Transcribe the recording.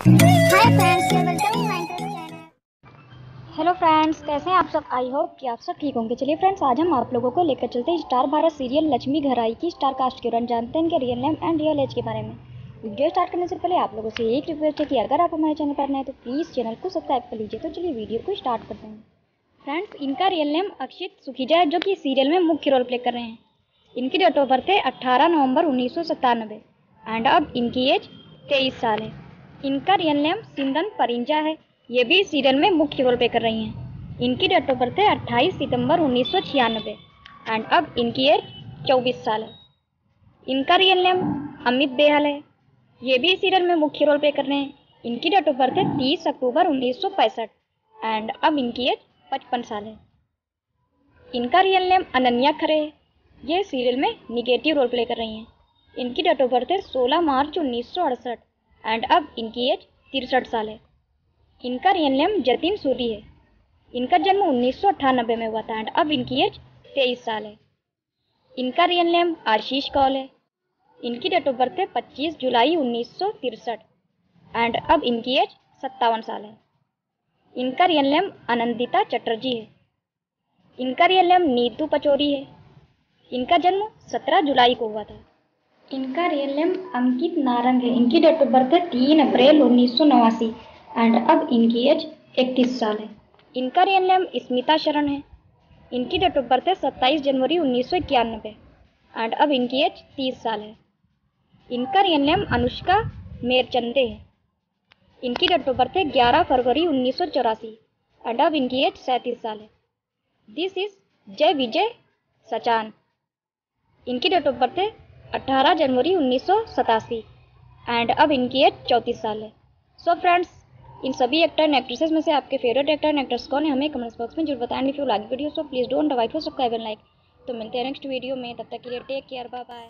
Hello friends कैसे हैं आप सब? आई होप कि आप सब ठीक होंगे। चलिए फ्रेंड्स आज हम आप लोगों को लेकर चलते हैं स्टार भारत सीरियल लक्ष्मी घर आई की स्टार कास्ट के जानते हैं इनके real name and real age के बारे में। वीडियो स्टार्ट करने से पहले आप लोगों से एक रिक्वेस्ट है कि अगर आप हमारे चैनल पर नए तो प्लीज़ चैनल को सब्सक्राइब कर लीजिए। तो चलिए वीडियो को स्टार्ट करते हैं। फ्रेंड्स इनका रियल नेम अक्षित सुखीजा है, जो कि सीरियल में मुख्य रोल प्ले कर रहे हैं। इनकी डेट ऑफ़ बर्थ है अट्ठारह नवंबर उन्नीस सौ सतानबे एंड अब इनकी एज तेईस साल है। इनका रियल नेम सिंदन परिंजा है। ये भी सीरियल में मुख्य रोल प्ले कर रही हैं। इनकी डेट ऑफ़ बर्थ है अट्ठाईस सितंबर उन्नीस सौ छियानबे एंड अब इनकी एज चौबीस साल है। इनका रियल नेम अमित बेहल है। ये भी सीरियल में मुख्य रोल प्ले कर रहे हैं। इनकी डेट ऑफ़ बर्थ है तीस अक्टूबर उन्नीस सौ पैंसठ। एंड अब इनकी एज पचपन साल है। इनका रियल नेम अनन्या खरे है। ये सीरियल में निगेटिव रोल प्ले कर रही हैं। इनकी डेट ऑफ़ बर्थ है सोलह मार्च उन्नीस सौ अड़सठ। एंड अब इनकी एज तिरसठ साल है। इनका रियल नेम जतिन सूरी है। इनका जन्म उन्नीस सौ अट्ठानबे में हुआ था एंड अब इनकी एज तेईस साल है। इनका रियल नेम आशीष कौल है। इनकी डेट ऑफ़ बर्थ है पच्चीस जुलाई उन्नीस एंड अब इनकी एज सत्तावन साल है। इनका रियल नेम आनंदिता चटर्जी है। इनका रियल नेम नीतू पचौरी है। इनका जन्म 17 जुलाई को हुआ था। इनका रियल नेम अंकित नारंग। है इनकी डेट ऑफ़ बर्थ है तीन अप्रैल उन्नीस सौ नवासी एंड अब इनकी एज इकतीस साल है। इनका रियल नेम स्मिता शरण है। इनकी डेट ऑफ़ बर्थ है सत्ताईस जनवरी उन्नीस सौ इक्यानबे एंड अब इनकी एज तीस साल है। इनका रियल नेम अनुष्का मेरचंदे है। इनकी डेट ऑफ़ बर्थ है ग्यारह फरवरी उन्नीस सौ चौरासी एंड अब इनकी एज सैंतीस साल है। दिस इज़ जय विजय सचान। इनकी डेट ऑफ़ बर्थ है अट्ठारह जनवरी उन्नीस सौ सतासी। एंड अब इनकी एज चौंतीस साल है। सो so फ्रेंड्स इन सभी एक्टर एंड एक्ट्रेसेस में से आपके फेवरेट एक्टर एंड एक्ट्रेस कौन है, हमें कमेंट्स बॉक्स में ज़रूर बताएँ। If you like video so please don't avoid for subscribe and like तो मिलते हैं नेक्स्ट वीडियो में, तब तक के लिए टेक केयर बाय बाय